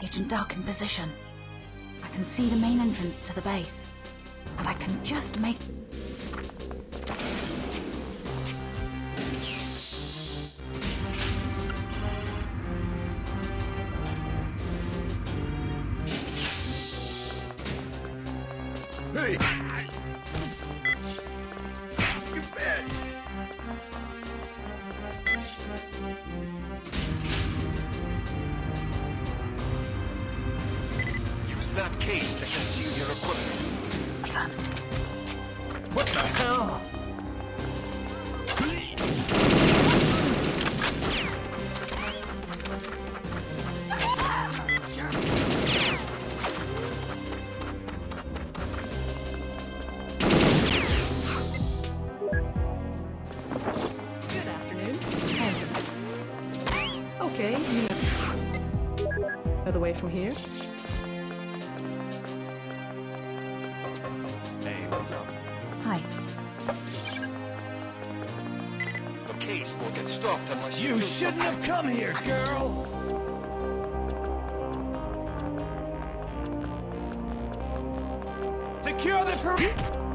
Agent Duck in position. I can see the main entrance to the base. And I can just make... Hey! That case to conceal your equipment. What the hell? Good afternoon. Okay, you know the way from here. Will get stopped unless you, You shouldn't have come here, girl! Secure the per-